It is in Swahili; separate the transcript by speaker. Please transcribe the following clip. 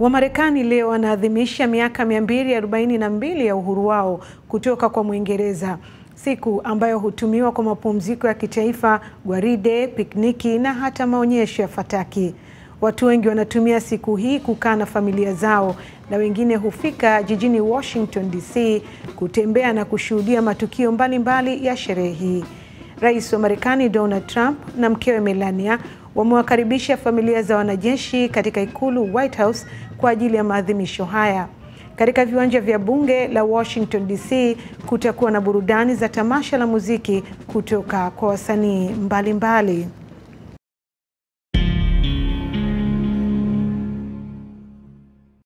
Speaker 1: Wamarekani leo wanaadhimisha miaka 242 ya uhuru wao kutoka kwa Mwingereza, siku ambayo hutumiwa kwa mapumziko ya kitaifa, gwaride, pikniki na hata maonyesho ya fataki. Watu wengi wanatumia siku hii kukaa na familia zao na wengine hufika jijini Washington DC kutembea na kushuhudia matukio mbalimbali mbali ya sherehe hii. Rais wa Marekani Donald Trump na mkewe Melania wamewakaribisha familia za wanajeshi katika ikulu White House kwa ajili ya maadhimisho haya. Katika viwanja vya bunge la Washington DC kutakuwa na burudani za tamasha la muziki kutoka kwa wasanii mbalimbali.